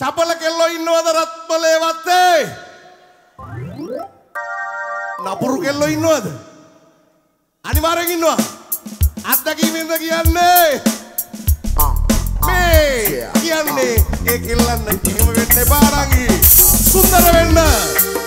චපල කෙල්ලෝ ඉන්නවද රත්මලේ වත්තේ? නපුරු කෙල්ලෝ ඉන්නවද? අනිවාර්යෙන් ඉන්නවා. අත්දැකීමෙන්ද කියන්නේ? මේ කියන්නේ ඒ කෙල්ලන් එහෙම වෙන්න එපා රංගි. සුන්දර වෙන්න.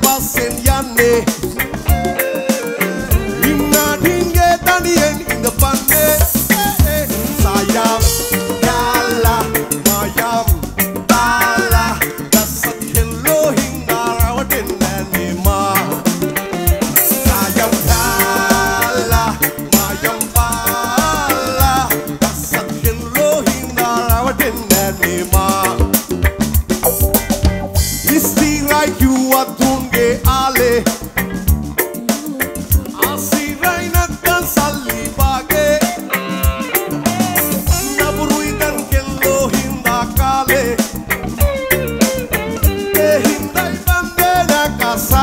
passing Yanni. abraçar.